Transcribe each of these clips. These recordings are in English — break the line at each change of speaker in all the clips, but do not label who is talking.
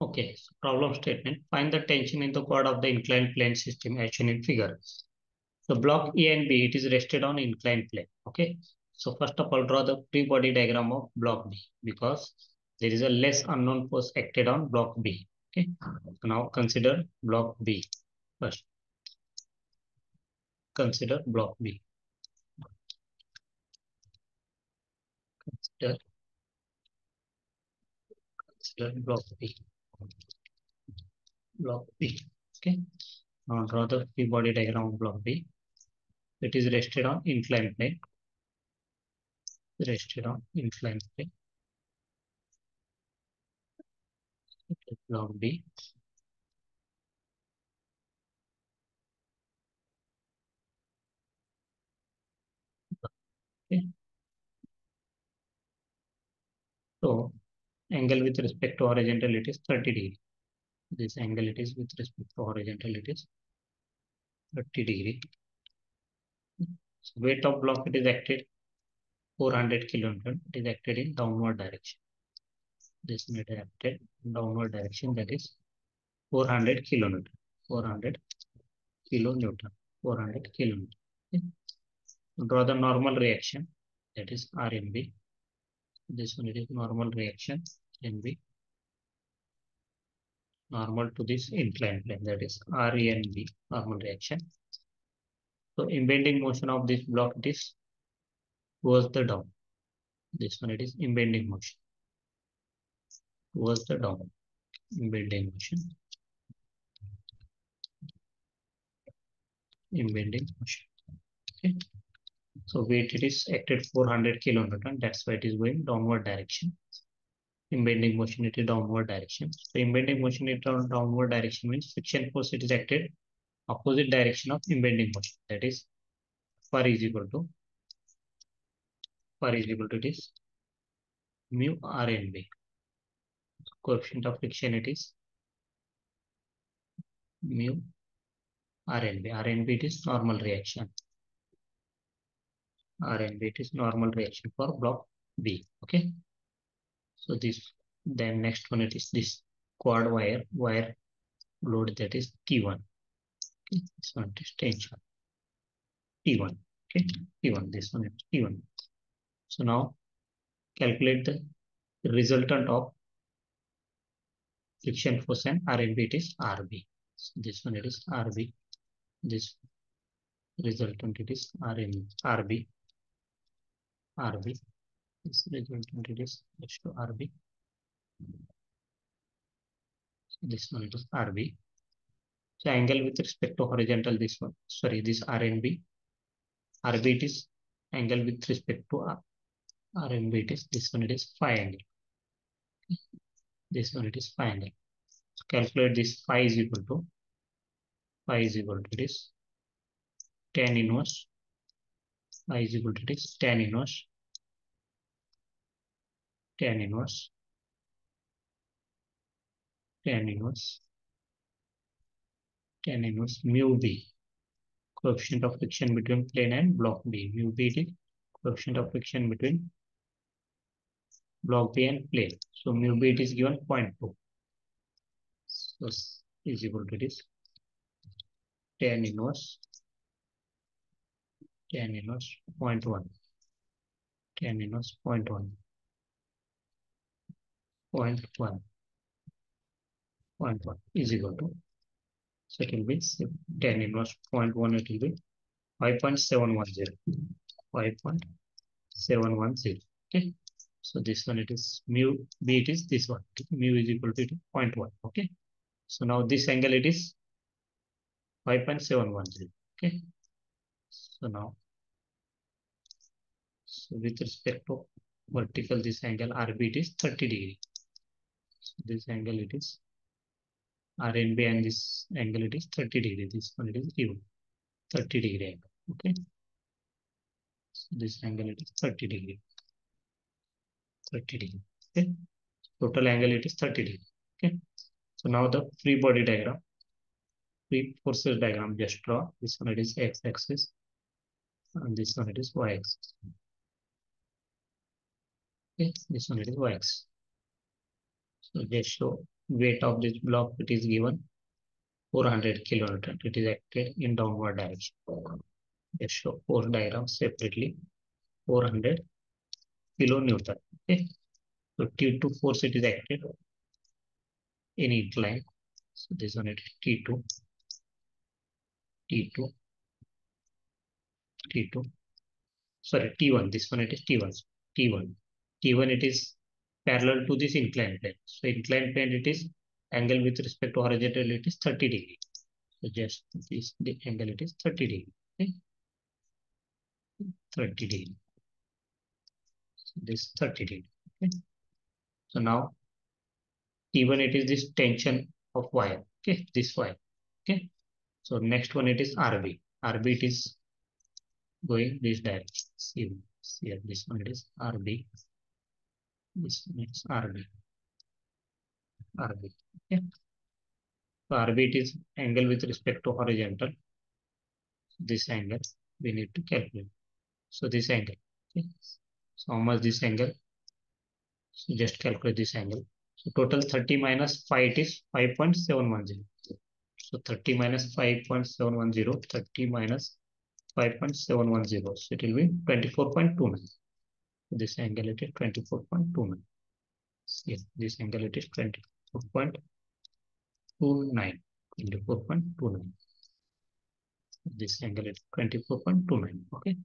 Okay, so problem statement. Find the tension in the cord of the inclined plane system as shown in figure. So block A and B, it is rested on inclined plane. Okay. So first of all, draw the free body diagram of block B because there is a less unknown force acted on block B. Okay. So now consider block B first. Consider block B. Consider, consider block B block B. Okay. Now draw the free body diagram of block B. It is rested on inclined plane. Rested on inclined plane. Okay, block B. Okay. So angle with respect to horizontal it is 30 degree this angle it is with respect to horizontal it is 30 degree. So weight of block it is acted 400 kilonewton. It is acted in downward direction. This one it is acted downward direction that is 400 kilonewton. 400 kilonewton. 400 kilonewton. Okay. Draw the normal reaction that is RNB. This one it is normal reaction NB normal to this inclined plane that is RENB normal reaction. So impending motion of this block it is towards the down. This one it is impending motion towards the down. Impending motion. Impending motion. Okay. So weight it is acted 400 kilonewton. That's why it is going downward direction impending motion it is downward direction. So impending motion it is downward direction means friction force it is acted opposite direction of impending motion. That is far is equal to far is equal to this mu RNB. Coefficient of friction it is mu RNB. RNB it is normal reaction. RNB it is normal reaction for block B. Okay. So this then next one it is this quad wire wire load that is T1. Okay, this one is tension. T1. Okay, T1. This one is T1. So now calculate the resultant of friction force and RNB it is RB. So this one it is RB. This resultant it is RMB. RB. RB this resultant it is h to RB. So this one is RB. So angle with respect to horizontal, this one, sorry, this RNB. RB it is angle with respect to R, RNB it is, this one it is phi angle. This one it is phi angle. So calculate this phi is equal to, phi is equal to this tan inverse, phi is equal to this tan inverse tan inverse tan inverse tan inverse mu b coefficient of friction between plane and block b mu b is coefficient of friction between block b and plane. So mu b is given 0.2 so is equal to this. Tan inverse tan inverse 0.1 tan inverse 0.1 0 0.1 0.1 is equal to so it will be tan inverse 0.1 it will be 5.710 5.710 okay? So this one it is mu b it is this one. Mu is equal to 0.1 okay? So now this angle it is 5.710 okay? So now so with respect to vertical this angle rb it is 30 degree this angle it is RNB and this angle it is 30 degree. This one it is even 30 degree angle. Okay. So this angle it is 30 degree. 30 degree. Okay. Total angle it is 30 degree. Okay. So now the free body diagram. Free forces diagram just draw. This one it is x axis. And this one it is y axis. Okay. This one it is y axis. So just show weight of this block it is given 400 kilonewton. It is acted in downward direction. Let's show four diagrams separately. 400 kilonewton. Okay. So T2 force it is acted in incline. So this one it is T2. T2. T2. Sorry, T1. This one it is T1. T1. T1 it is parallel to this inclined plane. So inclined plane it is angle with respect to horizontal it is 30 degree. So just this the angle it is 30 degree. Okay. 30 degree. So this 30 degree. Okay. So now T1 it is this tension of wire. Okay, this wire. Okay. So next one it is RB. RB it is going this direction. See, see this one it is RB. Is RB. RB. Okay. So RB is angle with respect to horizontal. This angle we need to calculate. So this angle. Okay. So how much this angle? So just calculate this angle. So total 30 minus 5 it is 5.710. So 30 minus 5.710, 30 minus 5.710. So it will be 24.29. This angle it is 24.29. Yes, this angle it is 24.29. 24.29. This angle is 24.29. Okay.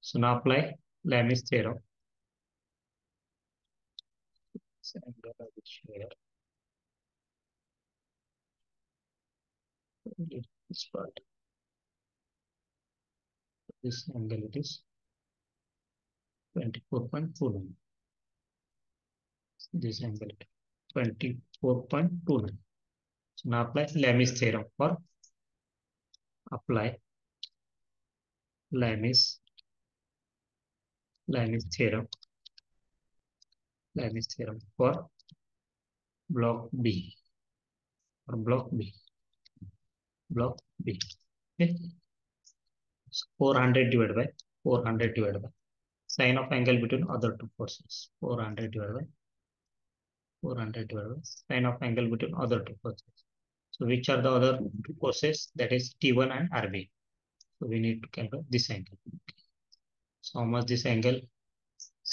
So now apply Lami's theorem. This angle I will. This part. This angle it is 24.29. This angle 24.29. So now apply Lami's theorem for apply Lami's Lami's theorem Lami's theorem for block B or block B block B okay so 400 divided by 400 divided by sine of angle between other two forces 400 divided by 400 divided by sine of angle between other two forces. So which are the other two forces? That is T1 and RB so we need to calculate this angle. So how much this angle?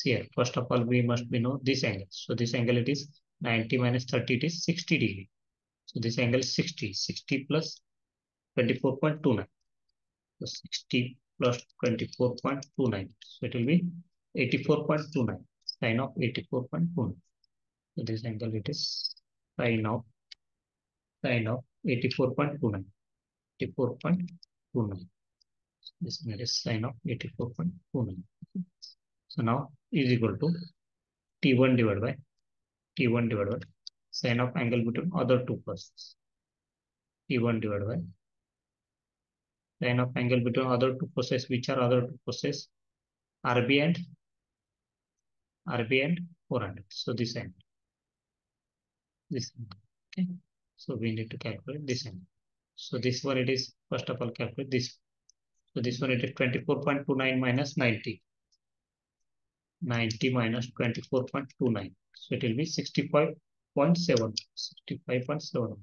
Here first of all we must be know this angle. So this angle it is 90 minus 30 it is 60 degree. So this angle is 60 60 plus 24.29 so 60 plus 24.29 so it will be 84.29 sine of 84.29 so this angle it is sine of sine of 84.29 84.29 this is sine of 84.29 so now is equal to t1 divided by t1 divided by sine of angle between other two forces t1 divided by sine of angle between other two forces which are other two forces rb and rb and 400 so this end, this angle okay. So we need to calculate this angle so this one it is first of all calculate this. So this one it is 24.29 minus 90 90 minus 24.29 so it will be 65.7 65.7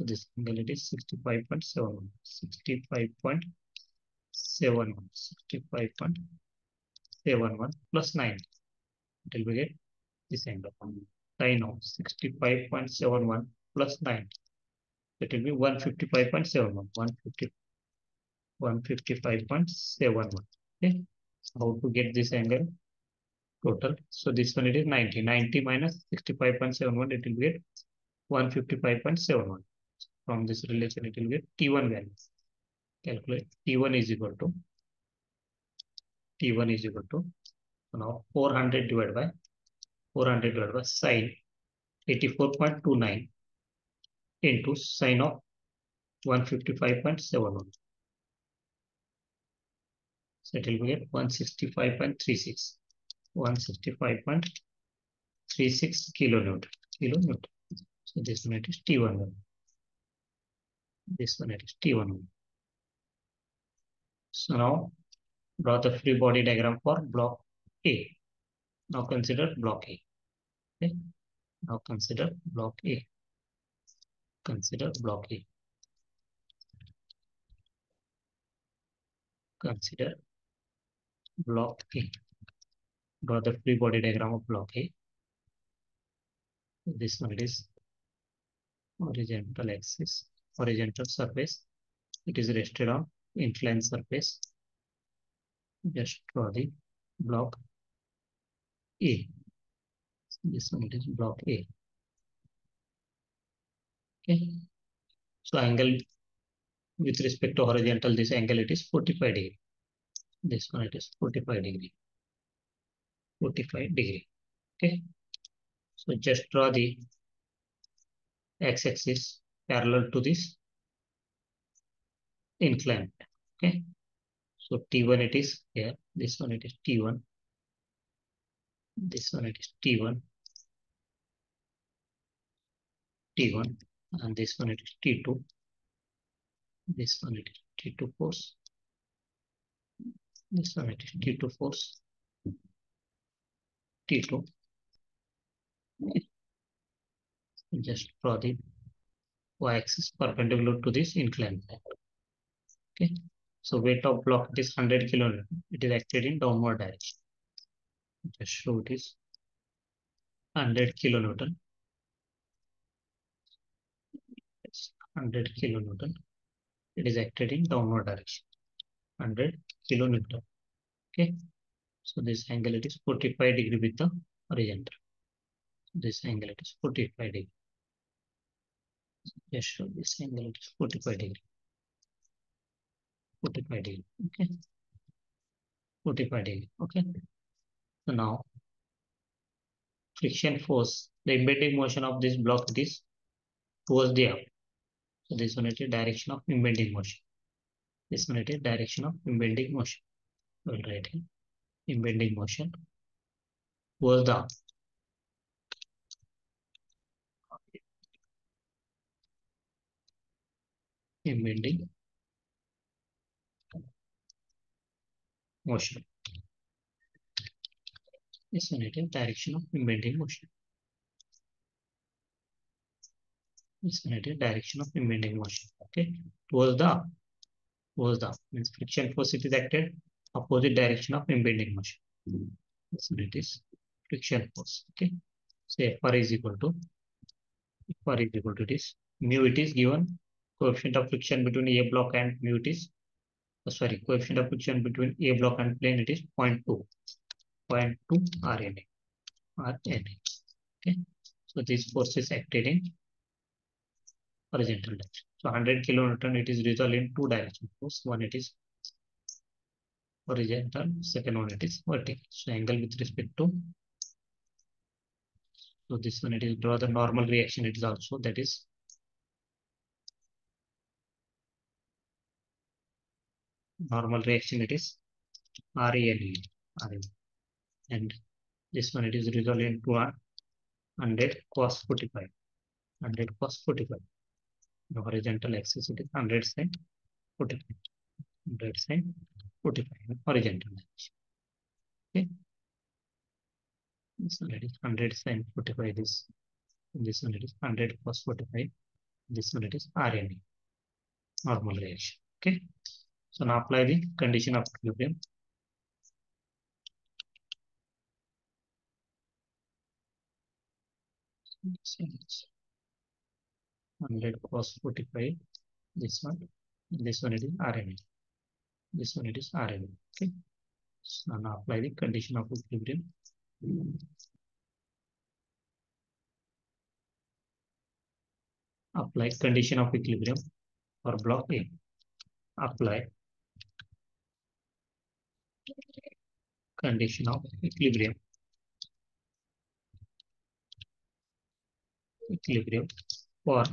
so this angle it is 65.71, 65.71, 65.71 plus 9. It will be get this angle. Sine of 65.71 plus 9. It will be 155.71, 150, 155.71. Okay. How to get this angle? Total. So this one it is 90. 90 minus 65.71, it will be get 155.71 from this relation it will get t1 value calculate t1 is equal to t1 is equal to now 400 divided by 400 divided by sine 84.29 into sine of 155.71 so it will get 165.36 165.36 kilonewton kilonewton. So this one is t1 value this one is T1. So now draw the free body diagram for block A. Now consider block A. Okay. Now consider block A. Consider block A. Consider block A. Draw the free body diagram of block A. This one is horizontal axis, horizontal surface. It is rested on inclined surface. Just draw the block A. This one is block A. Okay. So angle with respect to horizontal, this angle it is 45 degree. This one it is 45 degree. 45 degree. Okay. So just draw the x-axis parallel to this incline. Okay. So T1 it is here. This one it is T1. This one it is T1. T1 and this one it is T2. This one it is T2 force. This one it is T2 force. T2. Just draw the y-axis perpendicular to this inclined line. Okay. So weight of block is 100 kilonewton. It is acted in downward direction. Just show it is 100 kilonewton. Yes, 100 kilonewton. It is acted in downward direction. 100 kilonewton. Okay. So this angle it is 45 degree with the horizontal. This angle it is 45 degree. Just should be angle it is 45 degree. 45 degree. Okay. 45 degree. Okay. So now friction force, the impending motion of this block is towards the up. So this one is direction of impending motion. This one is direction of impending motion. We'll write here. Impending motion towards the up. Impending motion. This one it is direction of impending motion. This one it is direction of impending motion. Okay, towards the towards the means friction force it is acted opposite direction of impending motion. This one it is friction force. Okay, so Fr is equal to Fr is equal to this mu it is given coefficient of friction between A block and mu it is oh, sorry coefficient of friction between A block and plane it is 0.2 0.2 RNA RNA okay? So this force is acted in horizontal direction. So 100 kilonewton it is resolved in two directions. force. One it is horizontal second one it is vertical. So angle with respect to so this one it is draw the normal reaction it is also that is normal reaction it is RALE, and this one it is resolved into 100 cos 45 100 cos 45 the horizontal axis it is 100 sin 45 100 sin 45 horizontal axis. Okay? This it is 100 sin 45 this this one it is 100 cos 45 this one it is RNA normal reaction. Okay so now apply the condition of equilibrium. Hundred cos forty-five. This one, this one it is RNA. This one it is RNA. Okay. So now apply the condition of equilibrium. Apply condition of equilibrium for block A. Apply condition of equilibrium equilibrium for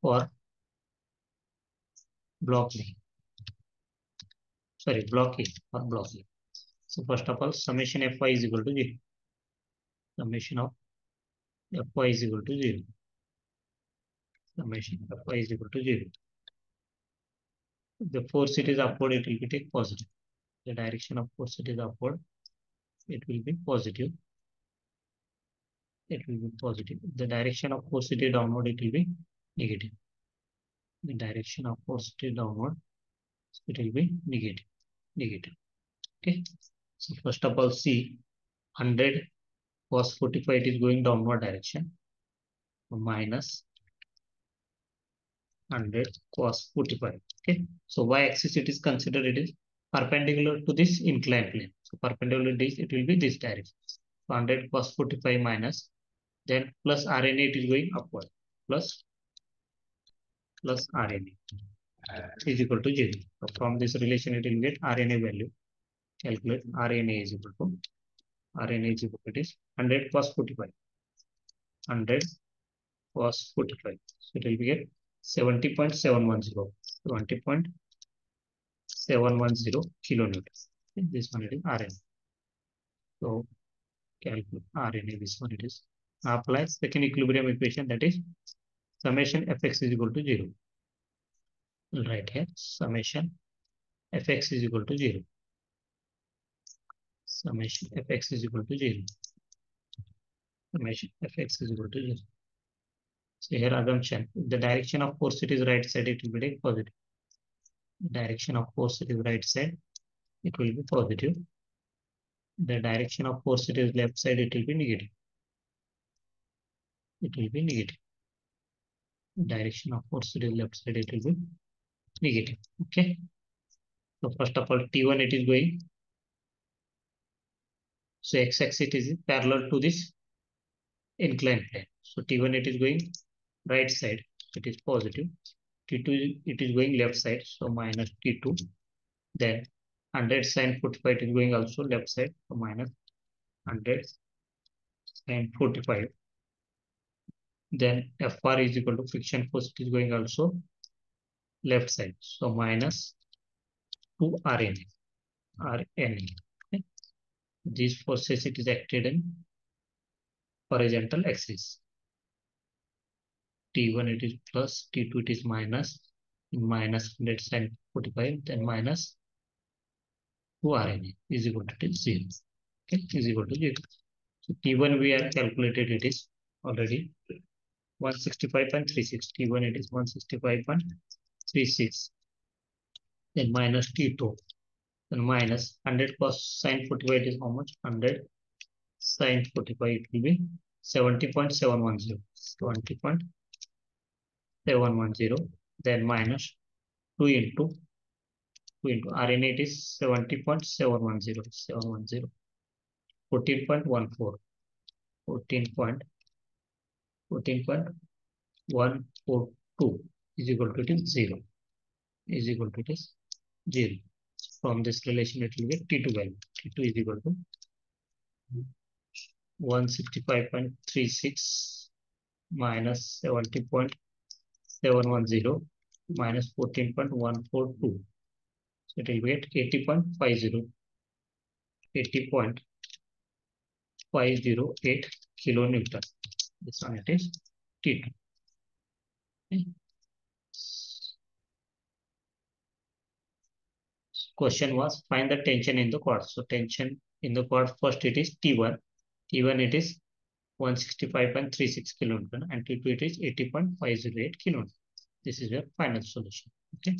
for block A. Sorry, block A or block A. So first of all, summation Fy is equal to 0. Summation of Fy is equal to 0. Summation Fy is equal to 0. The force it is upward, it will be take positive the direction of force it is upward, it will be positive. it will be positive. The direction of force it is downward, it will be negative. The direction of force it is downward, it will be negative. Negative. Okay. So first of all, see 100 cos 45 it is going downward direction minus 100 cos 45. Okay. So y-axis it is considered it is perpendicular to this inclined plane. So perpendicular to this, it will be this direction. So 100 cos 45 minus, then plus RNA it is going upward, plus plus RNA uh, is equal to 0. So from this relation it will get RNA value. Calculate RNA is equal to RNA is equal to this 100 cos 45. 100 cos 45. So it will be get 70.710. 70.710 kilonewton. This one it is RNA. So calculate RNA, this one it is. Apply second equilibrium equation that is summation fx is equal to 0. Right here, summation fx is equal to 0. Summation fx is equal to 0. Summation fx is equal to 0. So here assumption, the direction of force it is right side, it will be positive. Direction of force it is right side, it will be positive. The direction of force it is left side, it will be negative. It will be negative. Direction of is left side, it will be negative. Okay. So first of all, T1 it is going. So x-axis is parallel to this inclined plane. So T1 it is going right side, it is positive. T2 it is going left side, so minus T2. Then 100 sine 45 is going also left side, so minus 100 sine 45. Then Fr is equal to friction force, it is going also left side, so minus 2 RNA. RNA. Okay. These forces it is acted in horizontal axis. T1 it is plus, T2 it is minus, minus 100 sine 45, then minus 2 RNA is equal to 0. Okay, is equal to 0. So T1 we have calculated it is already 165.36. T1 it is 165.36. Then minus T2. Then minus 100 cos sine 45 is how much? 100 sine 45 it will be 70.710. 70.710. Then minus 2 into 2 into RNA it is 70.710. 710. 14.14. 14. is equal to it is 0. Is equal to it is 0. From this relation, it will get T2 value. T2 is equal to 165.36 minus 70.710 minus 14.142. So it will get 80.50. 80.508 kilonewton. This one it is T2. Okay. Question was find the tension in the cord. So tension in the cord first it is T1. T1 it is 165.36 kilonewton and T2 it is 80.508 kilonewton. This is your final solution. Okay.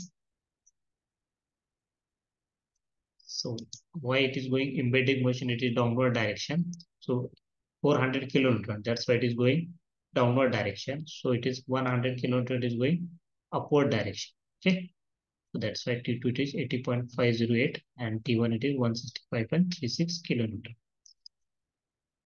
So why it is going impending motion? It is downward direction. So 400 kilonewton. That's why it is going downward direction. So it is 100 kilonewton is going upward direction. Okay. So that's why T2 it is 80.508 and T1 it is 165.36 kilonewton.